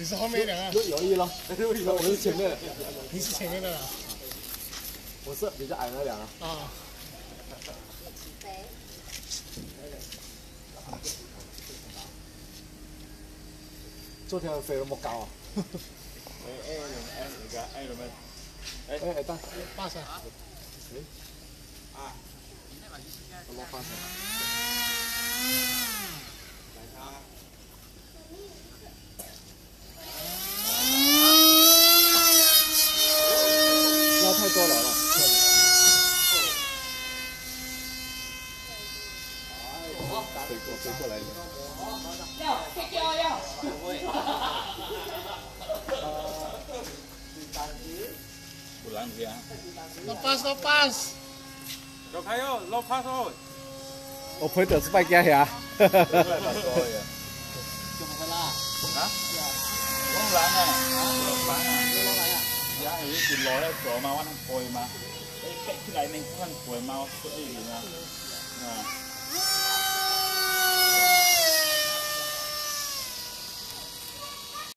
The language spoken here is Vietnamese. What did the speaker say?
你是后面的啊？有有意了，有意了，我是前面的，你是前面的啦。我是比较矮那两个。啊。昨天飞那么高啊！哎哎，哎那个哎什么？哎哎，大八山。啊。落八山。飞过飞过来的。要，要要。Pulang dia. Lepas lepas. Lo kayo, lepas thôi. 我陪的是拜家呀。Cuma pala. Hả? Long lạnh à? Long lạnh à? Long lạnh à? Dạ, thì cái lò đó chỗ mà ăn cồi mà. Cái cái này mình ăn cồi mà có gì nữa. À.